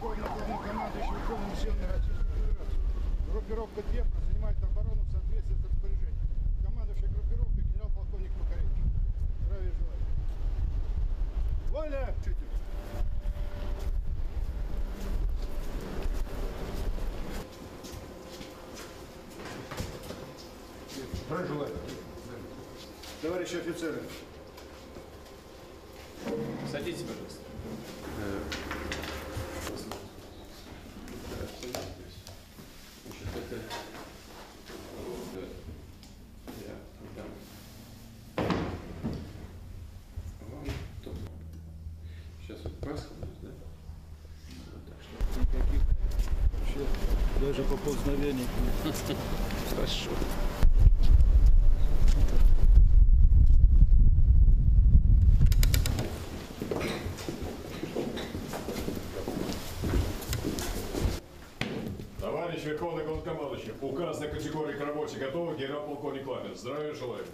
сил Российской Федерации. Группировка Днепр занимает оборону в соответствии с распоряжением. Командующий группировкой генерал-полковник Макаревич. Здравия желаю. Воля! Чуть Здравия желаю. Товарищи офицеры, Садитесь, пожалуйста. Сейчас вот Пасха будет, да? Вот так что. Никаких вообще даже поползновений. Хорошо. Товарищ Верховный Главнокомандующий, указ на категории к работе готовы, генерал-полковник Ламин. Здравия желаю.